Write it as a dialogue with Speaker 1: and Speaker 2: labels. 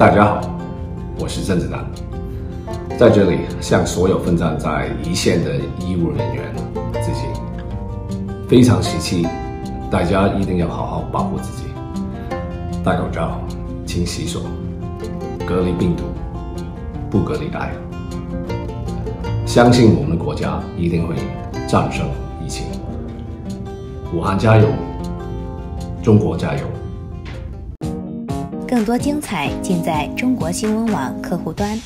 Speaker 1: 大家好，我是郑子丹，在这里向所有奋战在一线的医务人员致敬。非常时期，大家一定要好好保护自己，戴口罩，勤洗手，隔离病毒，不隔离爱。相信我们的国家一定会战胜疫情。武汉加油，中国加油！
Speaker 2: 更多精彩尽在中国新闻网客户端。